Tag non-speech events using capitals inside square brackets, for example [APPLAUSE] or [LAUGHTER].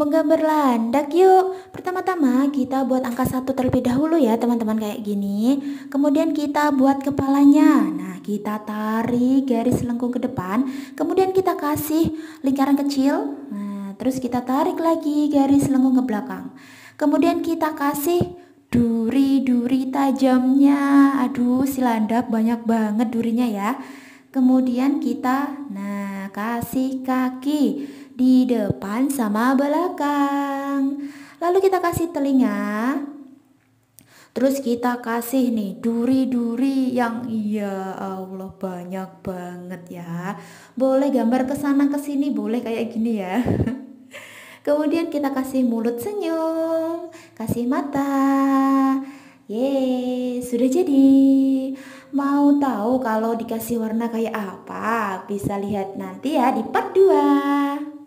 Menggambar landak yuk. Pertama-tama kita buat angka satu terlebih dahulu ya teman-teman kayak gini. Kemudian kita buat kepalanya. Nah kita tarik garis lengkung ke depan. Kemudian kita kasih lingkaran kecil. Nah terus kita tarik lagi garis lengkung ke belakang. Kemudian kita kasih duri-duri tajamnya. Aduh si landak banyak banget durinya ya. Kemudian kita nah kasih kaki di depan sama belakang. Lalu kita kasih telinga. Terus kita kasih nih duri-duri yang ya Allah banyak banget ya. Boleh gambar ke sana ke sini, boleh kayak gini ya. [LAUGHS] Kemudian kita kasih mulut senyum, kasih mata. Yeay, sudah jadi. Mau tahu kalau dikasih warna kayak apa? Bisa lihat nanti ya di part 2.